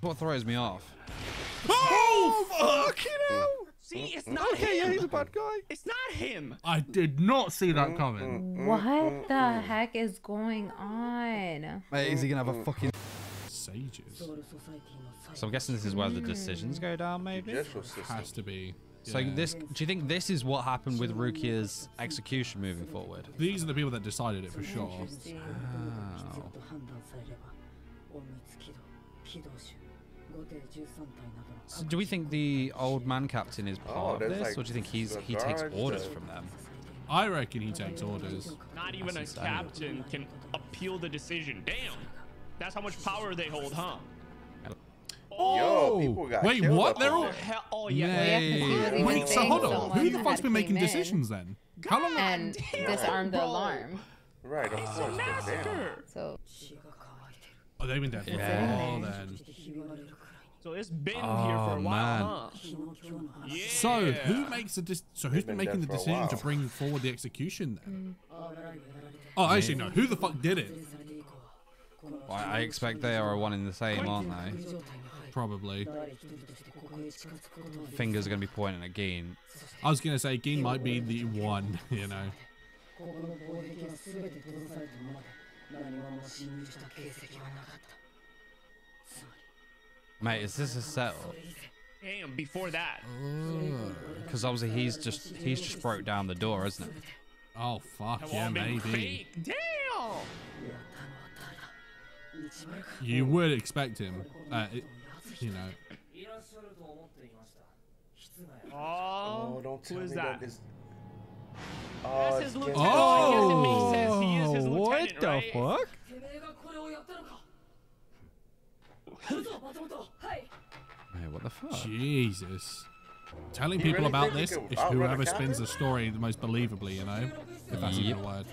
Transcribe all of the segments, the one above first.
What throws me off? Oh, oh fucking hell! See, it's not Okay, yeah, he's a bad guy. It's not him. I did not see that coming. What the heck is going on? Mate, is he gonna have a fucking? Sages. So I'm guessing this is where the decisions go down, maybe. Has to be. So Yeah. this, do you think this is what happened with Rukia's execution moving forward? These are the people that decided it for sure. Interesting. Oh. So do we think the old man captain is part oh, of this, like or do you think he's he takes orders from them? I reckon he takes orders. Not even a captain can appeal the decision. Damn, that's how much power they hold, huh? Oh, Yo, wait, what? They're all. Hell, oh yeah. yeah. Wait, so hold on. Who the fuck's been making decisions then? How long? And disarmed the alarm. Right, of course. So. Oh, they've been dead for yeah. a while then. So it's been oh, here for a while, man. huh? Yeah. So who makes the dis so who's been, been making the decision to bring forward the execution then? Mm. Oh, actually no. Who the fuck did it? Well, I expect they are one in the same, aren't they? Probably. Fingers are going to be pointing at I was going to say Gin might be the one, you know. ここの防壁は全て閉ざされたままで何者も侵入した形跡はなかったつまり Mate, is this a setup? Damn, before that. Because obviously he's just he's just broke down the door, isn't it? Oh fuck Have yeah, all been maybe. fake. Damn. やったのは誰だ一丸か You would expect him, uh, it- you know. いらっしゃると思っていました室内 Oh, Oh, don't tell who is me that? that is. That's Oh, the fuck? Hey, what the fuck? Jesus. Telling people really about this is whoever spins the story the most believably, you know? If that's yep. a word.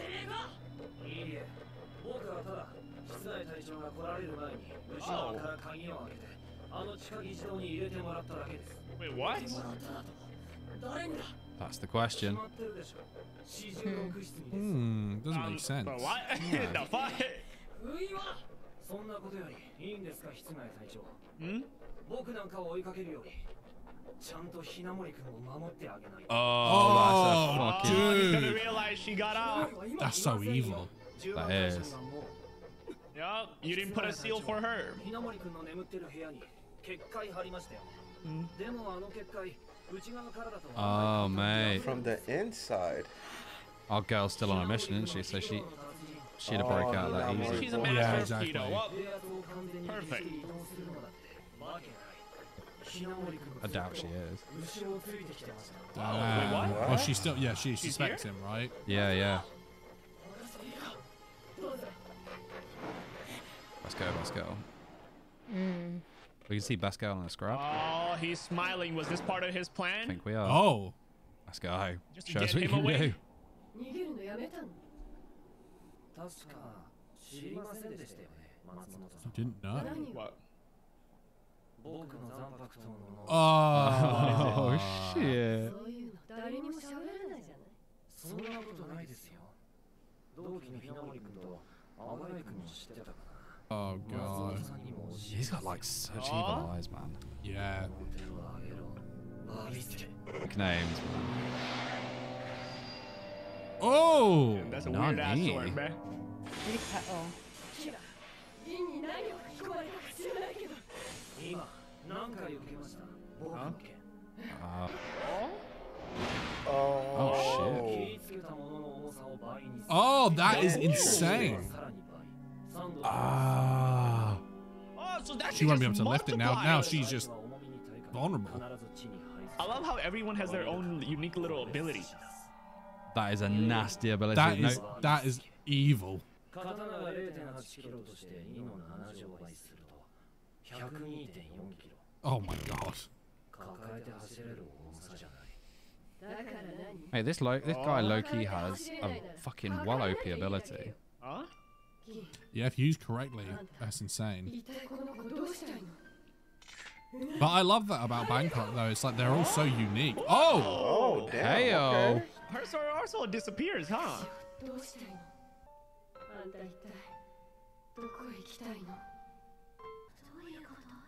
Oh. Wait, what? That's the question. Hmm, doesn't make sense. Oh, oh that's dude. Oh, that's so evil. That is. Yup, you didn't put a seal for her. Hmm? Hmm? Oh, mate. From the inside. Our girl's still on a mission, isn't she? So she, she'd have oh, broke out that easy. She's a master yeah, exactly. You know what? Perfect. I doubt she is. Oh, uh, well, she still, yeah, she She's suspects here? him, right? Yeah, yeah. Let's go, let's go. Mm. We can see Basquiat on the scrap. Oh, he's smiling. Was this part of his plan? I think we are. Oh. This guy Just shows what you can do. You didn't know? What? Oh, oh shit. Oh god. He's got like such Aww. evil eyes, man. Yeah. Nicknames, man. Oh! Dude, that's a weird ass man. Oh. Huh? Uh, oh. oh shit. Oh. oh, that is insane. Ah. Oh, so she won't be able to lift it now. Now she's just vulnerable. I love how everyone has their own unique little ability. That is a nasty ability. That is that is evil. Oh my god. Hey, this, this guy oh. Loki has a fucking Wallopi ability. Huh? Yeah, if used correctly, that's insane. But I love that about Bangkok though. It's like they're all so unique. Oh! Oh, damn. Okay. Her sword, our disappears, huh?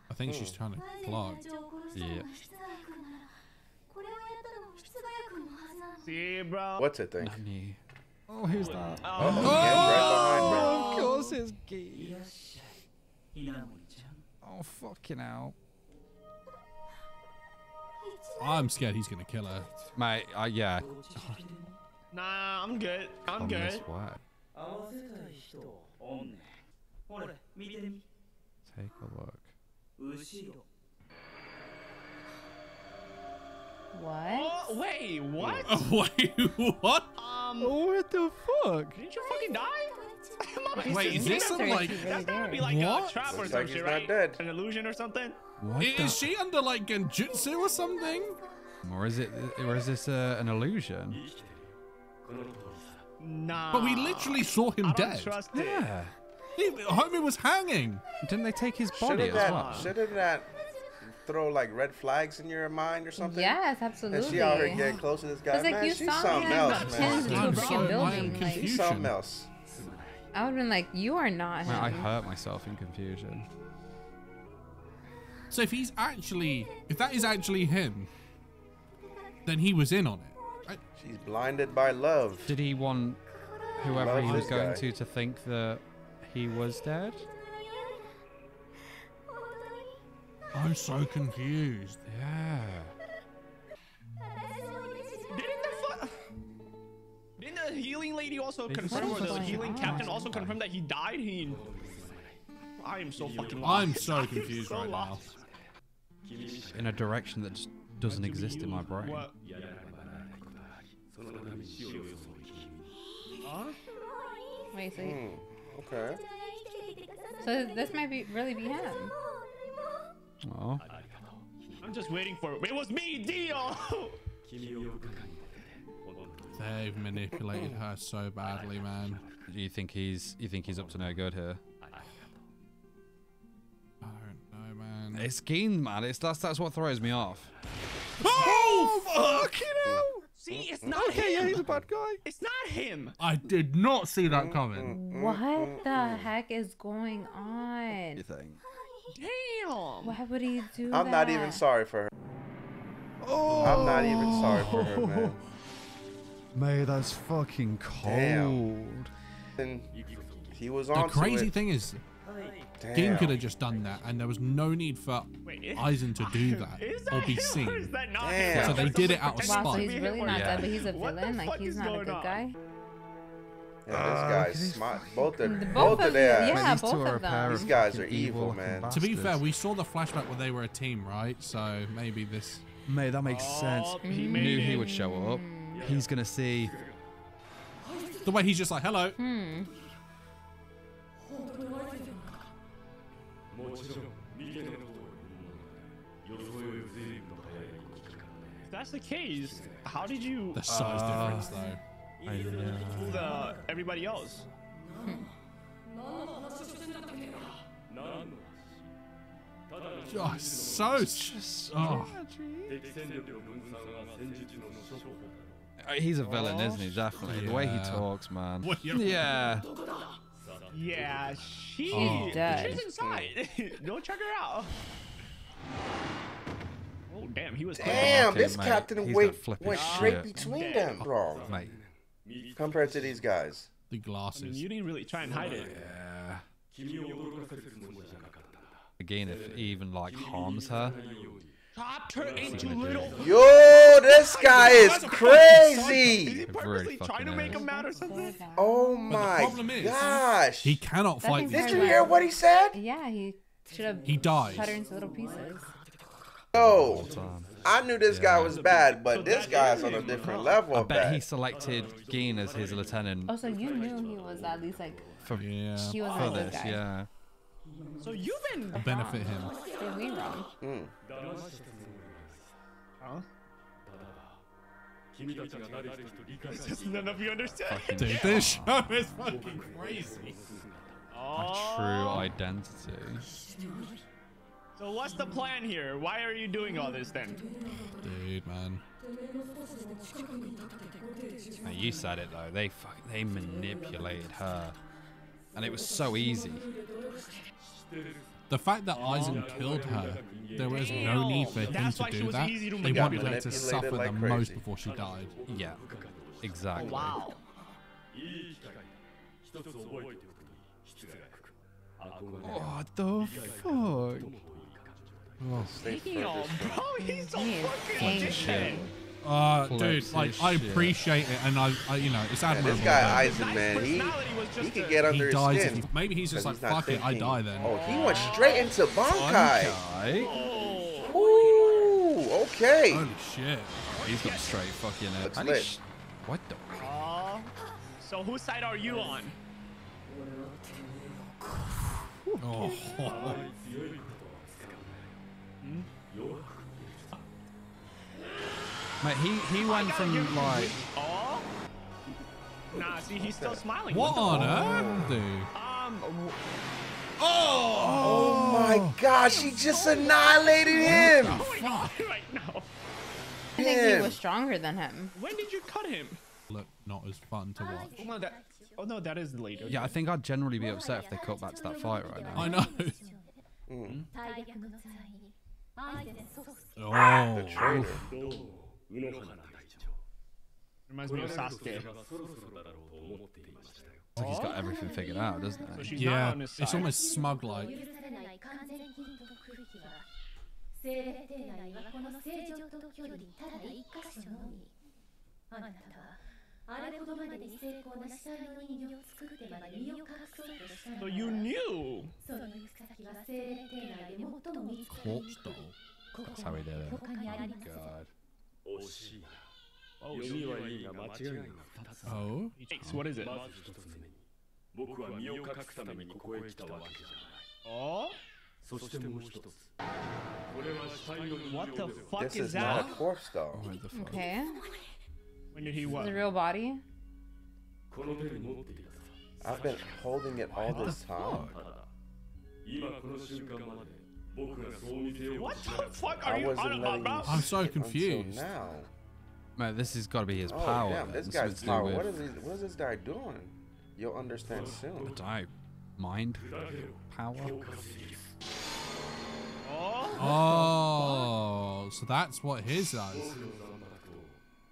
I think she's trying to plug. Yeah. See, bro. What's it think? Oh, who's that. Oh, oh, oh, of course it's gay. Oh, fucking hell. I'm scared he's gonna kill her. Mate, uh, yeah. Nah, I'm good. I'm good. Take a look. What? Oh, wait, what? Wait, what? Um, what the fuck? didn't you fucking die? Wait, is this some like? he really That's gotta be like What? a trap or Looks some like shit, right? dead. An illusion or something? What Is the she under like genjutsu or something? Or is it? Or is this uh, an illusion? Nah. But we literally saw him I don't dead. trust it. Yeah. He, homie was hanging. Didn't they take his body Shouldn't as that, well? shouldn't that throw like red flags in your mind or something? Yes, absolutely. And absolutely. she out here getting close to this guy. It's like man, you she's saw something him else, tend man. to a I'm freaking so- I am building. Like. She's something else. I would have been like, you are not Man, I hurt myself in confusion. So if he's actually, if that is actually him, then he was in on it. Right? She's blinded by love. Did he want whoever Love he was going guy. to to think that he was dead? I'm so confused. Yeah. Didn't the fu- Didn't the healing lady also They confirm, or just- the healing Oh, captain also okay. confirm that he died? He. I am so fucking lost. I'm so confused so right now. In a direction that just doesn't exist in my brain. What? Huh? Wait, so, Hmm. Okay. so this might be really be him. Oh. I'm just waiting for it. It was me, Dio. They've manipulated her so badly, man. Do you think he's you think he's up to no good here? I don't know, man. It's Gin, man. It's that's that's what throws me off. Oh, oh fucking hell! See, it's not Okay, yeah, he's a bad guy. It's not him. I did not see that coming. What the heck is going on? Do You think? Damn. Why would he do I'm that? not even sorry for her. Oh. I'm not even oh. sorry for her, man. Mate, that's fucking cold. Damn. And he was on. The crazy it. thing is, Damn. Gin could have just done that, and there was no need for Wait, is- Aizen to do that Is that or be seen. Or is that not Damn. him? So they did it out of spite. Wow, so he's really not Yeah. dead, but he's a villain. Like he's not a good on? guy. Yeah, this Uh, guy's look at smart. Both of The both, both of of their you, ass. yeah. these both of them. These guys are evil, looking man. To be fair, we saw the flashback where they were a team, right? So maybe this. Mate, that makes sense. Oh, he Knew he would show up. He's gonna see. The way he's just like, hello. Hmm. If that's the case, how did you The size Uh, difference, though. I know. fool the everybody else? Oh, so. Oh, Uh, He's a villain, isn't he? Definitely. The way he talks, man. What, Yeah. Yeah, she. She's. She's inside. Go check her out. Oh damn, he was. Damn, Okay, this mate, captain he's went, gonna flip his went shit. straight between Dead. them. Wrong. Mate. Compared to these guys. the I mean, glasses. you didn't really try and hide it. Yeah. Again, if he even like harms her. Chopped her into little. Yo, this guy is Is crazy. purposely trying to make him mad or something? Oh my gosh. He cannot fight. thing's Did you hear what he said? Yeah, he should have He dies. cut her into little pieces. Yo, Um, I knew this guy was bad, but this guy's on a different level I of bet he selected Gin as his lieutenant Oh, so you knew he was at least like for, Yeah. he was for a good this, guy. yeah. So you've been. Benefit him. Did we wrong? Mm. Huh? None of you understand. Fucking Dude, shock. this show is fucking crazy. Oh. True identity. So what's the plan here? Why are you doing all this then? Dude, man. Now you said it though. They fuck, they manipulated her, and it was so easy. The fact that Aizen killed her, there was no need for him to do that. They wanted her to suffer the most before she died. Yeah, exactly. Oh, wow. What the fuck? Stay Yo, furthest bro, he's so fucking saying legit. Uh, Flips dude, his like I appreciate it, and I, I you know, it's Man, admirable. this guy that Aizen, Nice man, he personality was he just could a- get he under his dies. If skin. he, maybe he's just like, he's not fuck it, I die then. Oh, he went straight into Bankai. Okay. Ooh, okay. Holy shit! He's got straight fucking. Uh, Looks lit. what the? Uh, so whose side are you on? Oh, Mate, he he went from like. Oh. Nah, see, he's still smiling. what the- on earth, dude? Um, w- Oh my gosh, he just annihilated him. right now? I think he was stronger than him. When did you cut him? Look, not as fun to watch. Oh no, that. Oh no, that is later. Yeah, I think I'd generally be upset if they cut back to that fight right now. I know. 大 Oh. The trainer. Reminds me of Sasuke. It's like he's got everything figured out, doesn't it? So yeah, it's almost smug like. あれほどまでに成功な死体の人形を作ってまで身を隠そうとしたの You その行く先は精霊ーで最も見つかりにここは他にありま惜しいな。読みはいいが間違いが2つ。Oh? What is it? まず一つ目に僕は身を隠すためにここへ来たわけじゃない。あそしてもう一つ。What the fuck is that? What the fuck? Okay. When did he what? The real body? I've been holding it all what this time. What the fuck are you on about? I'm so confused. Now. Man, this has got to be his oh, power. Damn, this, guy's power. What is, he, what is this guy doing? You'll understand soon. The I mind power? Oh, oh so that's what his does.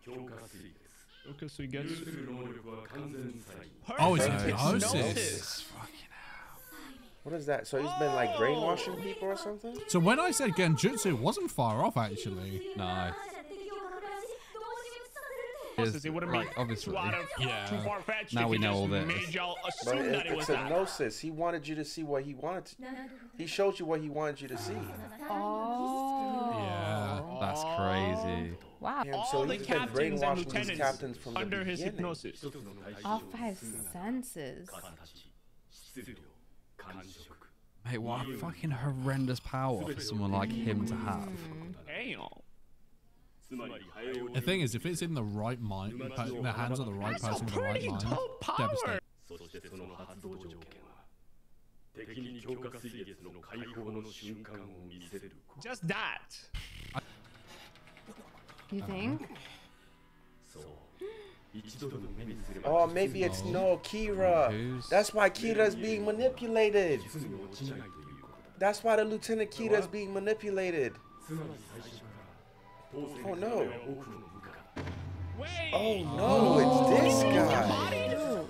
強化水です okay, so he gets. する能力は完全再現 Oh, it's Perfect. hypnosis. What is that? So he's been like brainwashing people or something? So when I said genjutsu, it wasn't far off actually. No. 敵を拡大し同時に移させるって Here's- It wouldn't like, be obviously. too out of Yeah. too far fetched. Now if we he know just all this. Made y'all But assume it, that it was it's that. hypnosis. He wanted you to see what he wanted. To, なるほど he showed you what he wanted you to see. Oh. Yeah. That's crazy. Wow. Damn, All so the he's been captains and brainwashing these lieutenants captains from the under his beginning. hypnosis. All five senses. 形質量感触 Mate, what a fucking horrendous power for someone like him to have. Damn. つまりハエを The thing is, if it's in the right mind, in the hands of the right That's a person with the right pretty mind, dope power. devastating. そしてその発動条件は敵に強化水月の解放の瞬間を見せること Just that. You think? Oh, maybe it's no Kira. That's why Kira's being manipulated. That's why the Lieutenant Kira's being manipulated. Oh no. Oh no, it's this guy.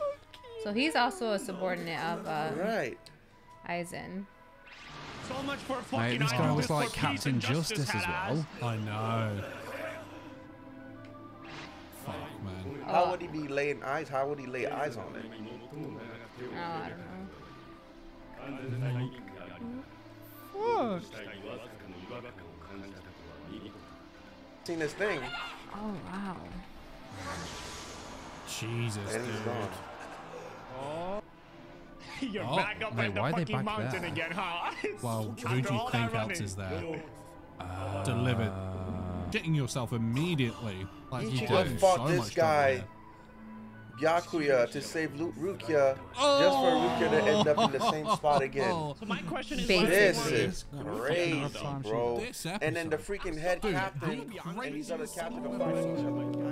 So he's also a subordinate of uh, right. Aizen. So much for fucking this guy was like Captain Justice as well. I know. how would he be laying eyes? How would he lay eyes on it? Oh, I don't know. Oh, Seen this thing. Oh wow. Jesus, and dude. Oh. You're oh, back up wait, in the fucking mountain there? again, huh? well, who do you think else is there? Uh, Delivered. Getting yourself immediately. Like you Ichigo did fought so this much guy, trouble Byakuya, to save Lu- Rukia, just for Rukia to end up in the same spot again. Oh, So my question is, Basically. This is crazy, bro. This And then the freaking head Dude, captain the and these other craziest captains are fighting each other.